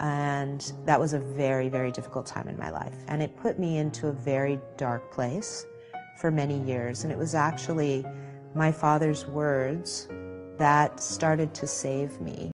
And that was a very, very difficult time in my life. And it put me into a very dark place for many years. And it was actually my father's words that started to save me.